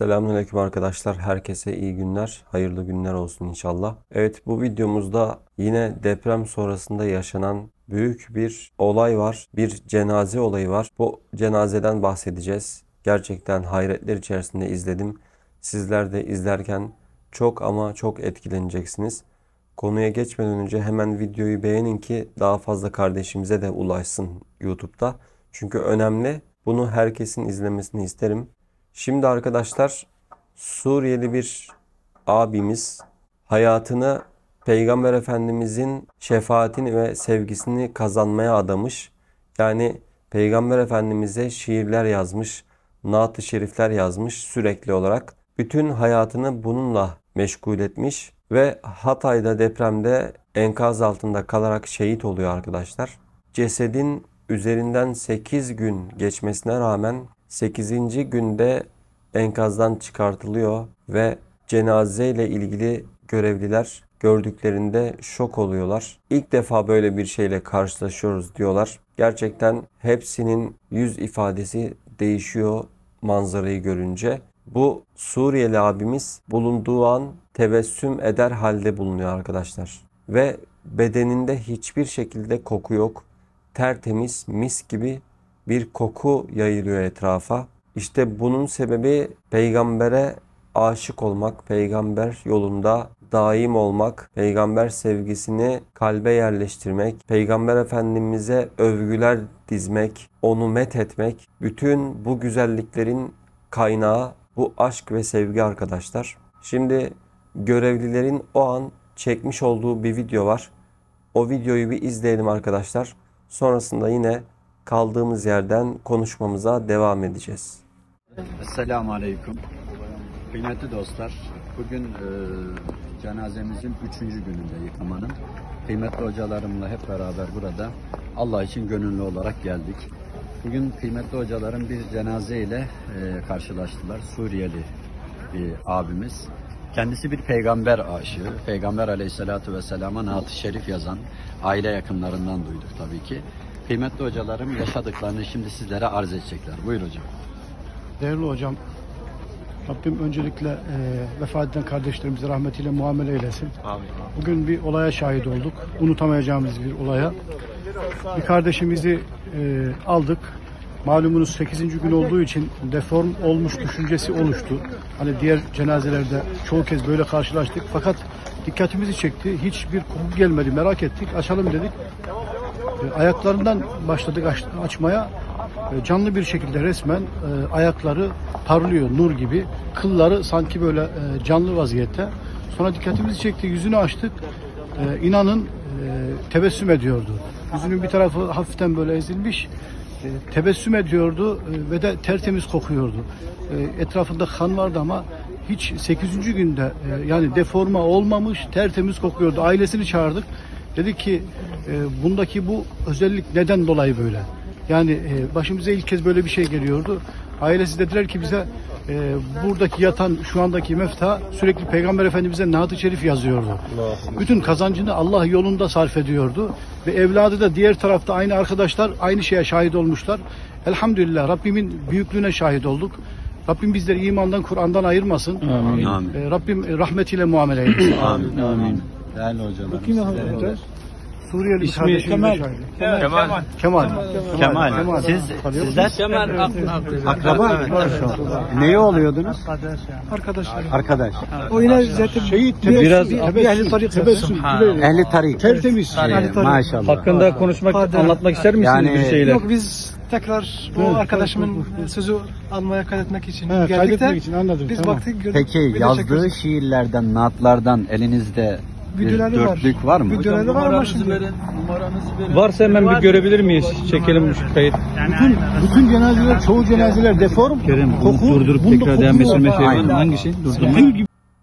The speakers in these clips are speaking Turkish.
Selamünaleyküm arkadaşlar. Herkese iyi günler, hayırlı günler olsun inşallah. Evet bu videomuzda yine deprem sonrasında yaşanan büyük bir olay var. Bir cenaze olayı var. Bu cenazeden bahsedeceğiz. Gerçekten hayretler içerisinde izledim. Sizler de izlerken çok ama çok etkileneceksiniz. Konuya geçmeden önce hemen videoyu beğenin ki daha fazla kardeşimize de ulaşsın YouTube'da. Çünkü önemli. Bunu herkesin izlemesini isterim. Şimdi arkadaşlar Suriyeli bir abimiz hayatını Peygamber Efendimizin şefaatini ve sevgisini kazanmaya adamış. Yani Peygamber Efendimiz'e şiirler yazmış, naat-ı şerifler yazmış sürekli olarak. Bütün hayatını bununla meşgul etmiş ve Hatay'da depremde enkaz altında kalarak şehit oluyor arkadaşlar. Cesedin üzerinden 8 gün geçmesine rağmen 8. günde enkazdan çıkartılıyor ve cenaze ile ilgili görevliler gördüklerinde şok oluyorlar. İlk defa böyle bir şeyle karşılaşıyoruz diyorlar. Gerçekten hepsinin yüz ifadesi değişiyor manzarayı görünce. Bu Suriyeli abimiz bulunduğu an tebessüm eder halde bulunuyor arkadaşlar. Ve bedeninde hiçbir şekilde koku yok. Tertemiz, mis gibi bir koku yayılıyor etrafa. İşte bunun sebebi peygambere aşık olmak, peygamber yolunda daim olmak, peygamber sevgisini kalbe yerleştirmek, peygamber efendimize övgüler dizmek, onu met etmek, bütün bu güzelliklerin kaynağı bu aşk ve sevgi arkadaşlar. Şimdi görevlilerin o an çekmiş olduğu bir video var. O videoyu bir izleyelim arkadaşlar. Sonrasında yine kaldığımız yerden konuşmamıza devam edeceğiz. Esselamu Aleyküm. Kıymetli dostlar, bugün e, cenazemizin üçüncü gününde yıkamanın. Kıymetli hocalarımla hep beraber burada Allah için gönüllü olarak geldik. Bugün kıymetli hocalarım bir cenaze ile e, karşılaştılar. Suriyeli bir abimiz. Kendisi bir peygamber aşığı. Peygamber aleyhissalatu vesselama naat-ı şerif yazan aile yakınlarından duyduk tabii ki. Kıymetli hocalarım yaşadıklarını şimdi sizlere arz edecekler. Buyur hocam. Değerli hocam, Rabbim öncelikle e, vefat eden kardeşlerimize rahmetiyle muamele eylesin. Amin. Bugün bir olaya şahit olduk. Unutamayacağımız bir olaya. Bir kardeşimizi e, aldık. Malumunuz 8. gün olduğu için deform olmuş düşüncesi oluştu. Hani diğer cenazelerde çoğu kez böyle karşılaştık. Fakat dikkatimizi çekti. Hiçbir koku gelmedi. Merak ettik. Açalım dedik. E, ayaklarından başladık aç- açmaya. E, canlı bir şekilde resmen e, ayakları parlıyor nur gibi. Kılları sanki böyle canlı vaziyette. Sonra dikkatimizi çekti. Yüzünü açtık. İnanın tebessüm ediyordu. Yüzünün bir tarafı hafiften böyle ezilmiş. Tebessüm ediyordu ve de tertemiz kokuyordu. Etrafında kan vardı ama hiç 8. günde yani deforma olmamış tertemiz kokuyordu. Ailesini çağırdık. Dedik ki e, bundaki bu özellik neden dolayı böyle? Yani e, başımıza ilk kez böyle bir şey geliyordu. Ailesi dediler ki bize e, buradaki yatan şu andaki mefta sürekli Peygamber Efendimiz'e naat-ı şerif yazıyordu. Bütün kazancını Allah yolunda sarf ediyordu. Ve evladı da diğer tarafta aynı arkadaşlar aynı şeye şahit olmuşlar. Elhamdülillah Rabbimin büyüklüğüne şahit olduk. Rabbim bizleri imandan, Kur'an'dan ayırmasın. Amin. Amin. E, Rabbim rahmetiyle muamele eylesin. Amin. Amin. Değerli hocalarım. Suriyeli bir kardeşimiz Kemal. şahit. Kemal. Kemal. Kemal. Siz Tanıyor musun? sizler Kemal akraba mı? Neye oluyordunuz? Arkadaşlar. Arkadaş. O yine zaten şehit Biraz- bir, ehli güler. Ehli tarik. Tertemiz. Maşallah. Hakkında konuşmak, anlatmak ister misiniz Yani- bir şeyler? Yok biz tekrar o Evet, arkadaşımın sözü almaya kaydetmek için He, geldik de için anladım. biz tamam. baktık gördük. Peki yazdığı şiirlerden, naatlardan elinizde bir Videoları var. dörtlük var mı? Videoları var ama şimdi. Varsa hemen bir görebilir miyiz? Çekelim şu kayıt. Bütün, bütün cenazeler, çoğu cenazeler deform. Kerem koku, durdurup tekrar devam ettirme şey var mı? Hangisi? Durdurma.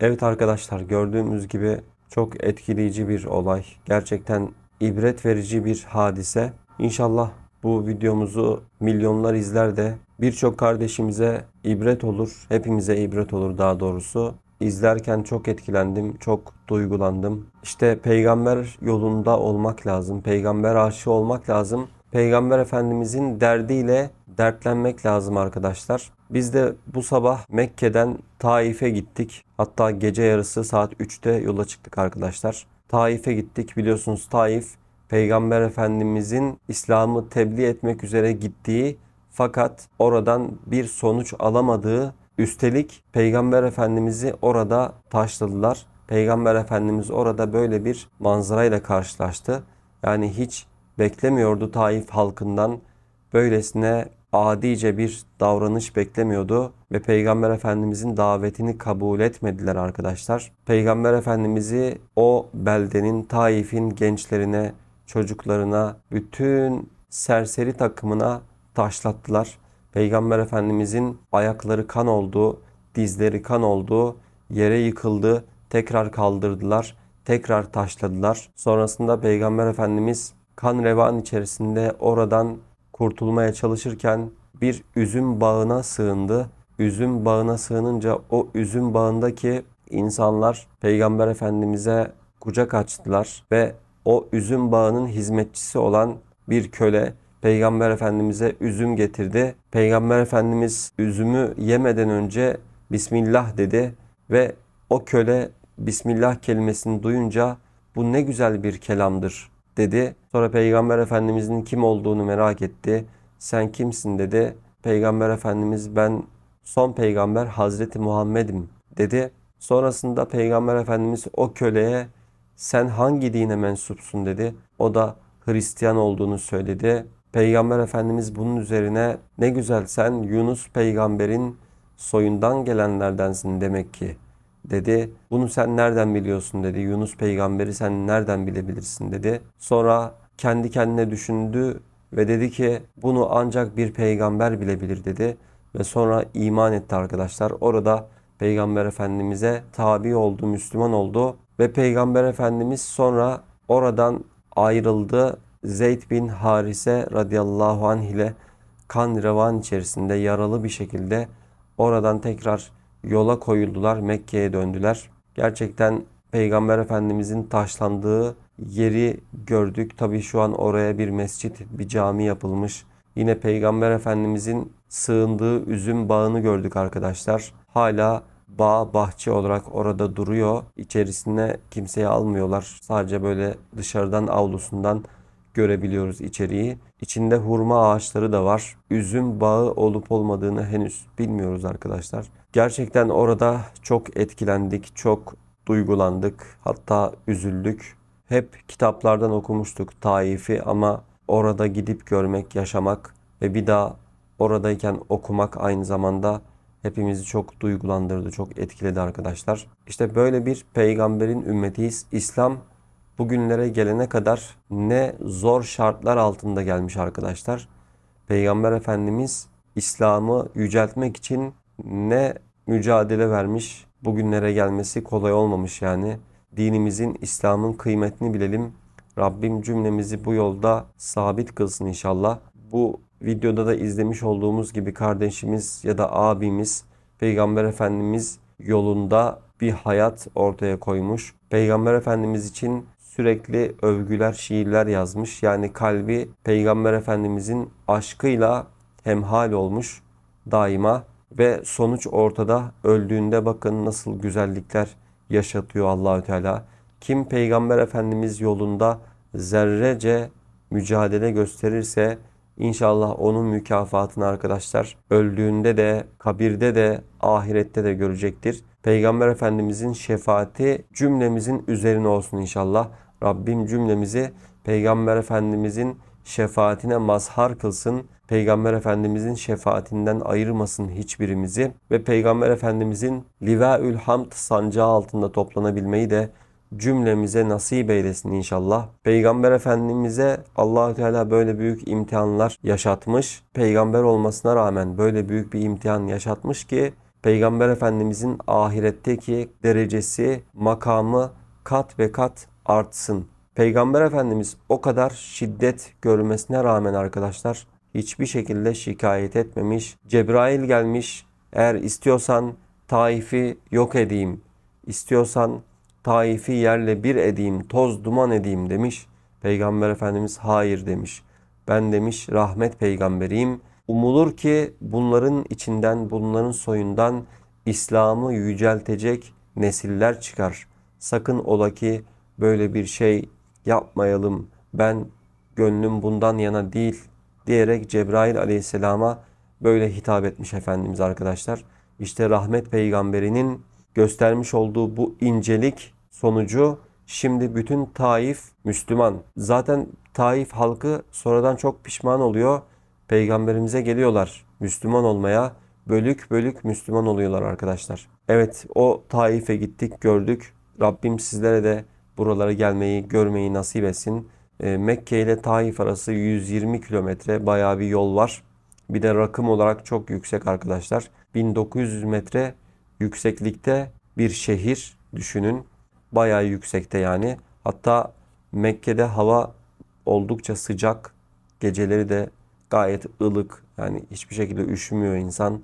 Evet arkadaşlar gördüğümüz gibi çok etkileyici bir olay. Gerçekten ibret verici bir hadise. İnşallah bu videomuzu milyonlar izler de birçok kardeşimize ibret olur. Hepimize ibret olur daha doğrusu. İzlerken çok etkilendim, çok duygulandım. İşte peygamber yolunda olmak lazım. Peygamber aşığı olmak lazım. Peygamber Efendimizin derdiyle dertlenmek lazım arkadaşlar. Biz de bu sabah Mekke'den Taif'e gittik. Hatta gece yarısı saat 3'te yola çıktık arkadaşlar. Taif'e gittik. Biliyorsunuz Taif Peygamber Efendimizin İslam'ı tebliğ etmek üzere gittiği fakat oradan bir sonuç alamadığı üstelik Peygamber Efendimiz'i orada taşladılar. Peygamber Efendimiz orada böyle bir manzarayla karşılaştı. Yani hiç beklemiyordu Taif halkından böylesine adice bir davranış beklemiyordu ve Peygamber Efendimizin davetini kabul etmediler arkadaşlar. Peygamber Efendimiz'i o beldenin, Taif'in gençlerine, çocuklarına, bütün serseri takımına taşlattılar. Peygamber Efendimizin ayakları kan oldu, dizleri kan oldu, yere yıkıldı, tekrar kaldırdılar, tekrar taşladılar. Sonrasında Peygamber Efendimiz kan revan içerisinde oradan kurtulmaya çalışırken bir üzüm bağına sığındı. Üzüm bağına sığınınca o üzüm bağındaki insanlar Peygamber Efendimiz'e kucak açtılar ve o üzüm bağının hizmetçisi olan bir köle Peygamber Efendimiz'e üzüm getirdi. Peygamber Efendimiz üzümü yemeden önce Bismillah dedi ve o köle Bismillah kelimesini duyunca bu ne güzel bir kelamdır dedi. Sonra Peygamber Efendimizin kim olduğunu merak etti. Sen kimsin dedi. Peygamber Efendimiz ben son peygamber Hazreti Muhammed'im dedi. Sonrasında Peygamber Efendimiz o köleye sen hangi dine mensupsun dedi. O da Hristiyan olduğunu söyledi. Peygamber Efendimiz bunun üzerine ne güzel sen Yunus peygamberin soyundan gelenlerdensin demek ki dedi. Bunu sen nereden biliyorsun dedi. Yunus peygamberi sen nereden bilebilirsin dedi. Sonra kendi kendine düşündü ve dedi ki bunu ancak bir peygamber bilebilir dedi. Ve sonra iman etti arkadaşlar. Orada Peygamber Efendimiz'e tabi oldu, Müslüman oldu. Ve Peygamber Efendimiz sonra oradan ayrıldı. Zeyd bin Harise radıyallahu anh ile kan revan içerisinde yaralı bir şekilde oradan tekrar yola koyuldular. Mekke'ye döndüler. Gerçekten Peygamber Efendimizin taşlandığı yeri gördük. Tabi şu an oraya bir mescit, bir cami yapılmış. Yine Peygamber Efendimizin sığındığı üzüm bağını gördük arkadaşlar. Hala bağ bahçe olarak orada duruyor. İçerisine kimseyi almıyorlar. Sadece böyle dışarıdan avlusundan görebiliyoruz içeriği. İçinde hurma ağaçları da var. Üzüm bağı olup olmadığını henüz bilmiyoruz arkadaşlar. Gerçekten orada çok etkilendik, çok duygulandık. Hatta üzüldük. Hep kitaplardan okumuştuk Taif'i ama orada gidip görmek, yaşamak ve bir daha oradayken okumak aynı zamanda hepimizi çok duygulandırdı, çok etkiledi arkadaşlar. İşte böyle bir peygamberin ümmetiyiz. İslam bugünlere gelene kadar ne zor şartlar altında gelmiş arkadaşlar. Peygamber Efendimiz İslam'ı yüceltmek için ne mücadele vermiş, bugünlere gelmesi kolay olmamış yani. Dinimizin, İslam'ın kıymetini bilelim. Rabbim cümlemizi bu yolda sabit kılsın inşallah. Bu videoda da izlemiş olduğumuz gibi kardeşimiz ya da abimiz Peygamber Efendimiz yolunda bir hayat ortaya koymuş. Peygamber Efendimiz için sürekli övgüler, şiirler yazmış. Yani kalbi Peygamber Efendimizin aşkıyla hemhal olmuş daima ve sonuç ortada. Öldüğünde bakın nasıl güzellikler yaşatıyor Allahü Teala. Kim Peygamber Efendimiz yolunda zerrece mücadele gösterirse İnşallah onun mükafatını arkadaşlar öldüğünde de, kabirde de, ahirette de görecektir. Peygamber Efendimizin şefaati cümlemizin üzerine olsun inşallah. Rabbim cümlemizi Peygamber Efendimizin şefaatine mazhar kılsın. Peygamber Efendimizin şefaatinden ayırmasın hiçbirimizi ve Peygamber Efendimizin Livaül Hamd sancağı altında toplanabilmeyi de cümlemize nasip eylesin inşallah. Peygamber Efendimiz'e allah Teala böyle büyük imtihanlar yaşatmış. Peygamber olmasına rağmen böyle büyük bir imtihan yaşatmış ki Peygamber Efendimizin ahiretteki derecesi, makamı kat ve kat artsın. Peygamber Efendimiz o kadar şiddet görmesine rağmen arkadaşlar hiçbir şekilde şikayet etmemiş. Cebrail gelmiş eğer istiyorsan Taif'i yok edeyim, istiyorsan Taif'i yerle bir edeyim, toz duman edeyim demiş. Peygamber Efendimiz hayır demiş. Ben demiş rahmet peygamberiyim. Umulur ki bunların içinden, bunların soyundan İslam'ı yüceltecek nesiller çıkar. Sakın ola ki böyle bir şey yapmayalım. Ben gönlüm bundan yana değil diyerek Cebrail aleyhisselama böyle hitap etmiş Efendimiz arkadaşlar. İşte rahmet peygamberinin göstermiş olduğu bu incelik sonucu şimdi bütün Taif Müslüman. Zaten Taif halkı sonradan çok pişman oluyor. Peygamberimize geliyorlar Müslüman olmaya. Bölük bölük Müslüman oluyorlar arkadaşlar. Evet o Taif'e gittik gördük. Rabbim sizlere de buralara gelmeyi, görmeyi nasip etsin. E, Mekke ile Taif arası 120 kilometre bayağı bir yol var. Bir de rakım olarak çok yüksek arkadaşlar. 1900 metre yükseklikte bir şehir düşünün. Bayağı yüksekte yani. Hatta Mekke'de hava oldukça sıcak. Geceleri de gayet ılık. Yani hiçbir şekilde üşümüyor insan.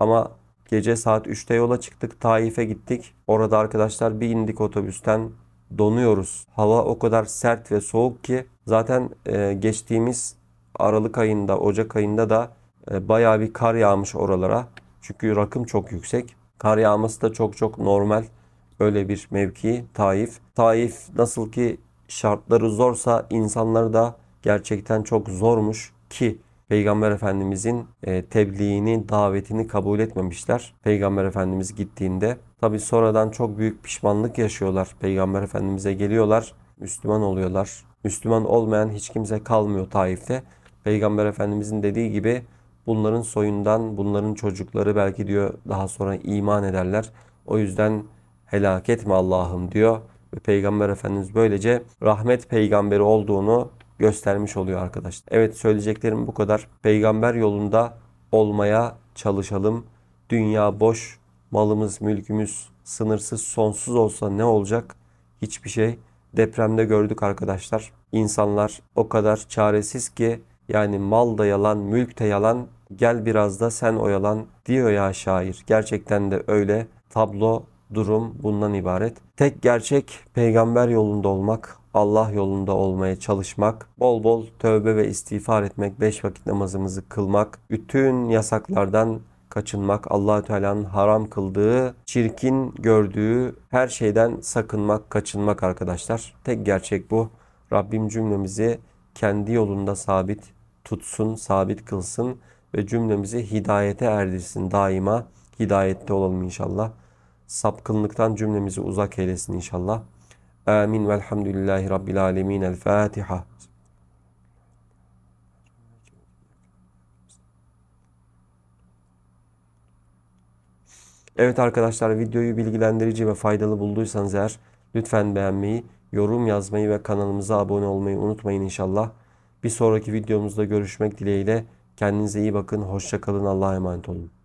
Ama gece saat 3'te yola çıktık. Taif'e gittik. Orada arkadaşlar bir indik otobüsten donuyoruz. Hava o kadar sert ve soğuk ki zaten e, geçtiğimiz Aralık ayında, Ocak ayında da e, bayağı bir kar yağmış oralara. Çünkü rakım çok yüksek. Kar yağması da çok çok normal. Öyle bir mevki Taif. Taif nasıl ki şartları zorsa insanları da gerçekten çok zormuş ki Peygamber Efendimizin e, tebliğini, davetini kabul etmemişler. Peygamber Efendimiz gittiğinde. Tabi sonradan çok büyük pişmanlık yaşıyorlar. Peygamber Efendimiz'e geliyorlar. Müslüman oluyorlar. Müslüman olmayan hiç kimse kalmıyor Taif'te. Peygamber Efendimizin dediği gibi bunların soyundan, bunların çocukları belki diyor daha sonra iman ederler. O yüzden helak etme Allah'ım diyor. Ve Peygamber Efendimiz böylece rahmet peygamberi olduğunu göstermiş oluyor arkadaşlar. Evet söyleyeceklerim bu kadar. Peygamber yolunda olmaya çalışalım. Dünya boş, malımız, mülkümüz sınırsız, sonsuz olsa ne olacak? Hiçbir şey. Depremde gördük arkadaşlar. İnsanlar o kadar çaresiz ki yani mal da yalan, mülk de yalan. Gel biraz da sen oyalan diyor ya şair. Gerçekten de öyle. Tablo, durum bundan ibaret. Tek gerçek peygamber yolunda olmak, Allah yolunda olmaya çalışmak, bol bol tövbe ve istiğfar etmek, beş vakit namazımızı kılmak, bütün yasaklardan kaçınmak, allah Teala'nın haram kıldığı, çirkin gördüğü her şeyden sakınmak, kaçınmak arkadaşlar. Tek gerçek bu. Rabbim cümlemizi kendi yolunda sabit tutsun, sabit kılsın ve cümlemizi hidayete erdirsin daima. Hidayette olalım inşallah. Sapkınlıktan cümlemizi uzak eylesin inşallah. Amin velhamdülillahi rabbil alemin. El Fatiha. Evet arkadaşlar videoyu bilgilendirici ve faydalı bulduysanız eğer lütfen beğenmeyi, yorum yazmayı ve kanalımıza abone olmayı unutmayın inşallah. Bir sonraki videomuzda görüşmek dileğiyle. Kendinize iyi bakın. Hoşça kalın. Allah'a emanet olun.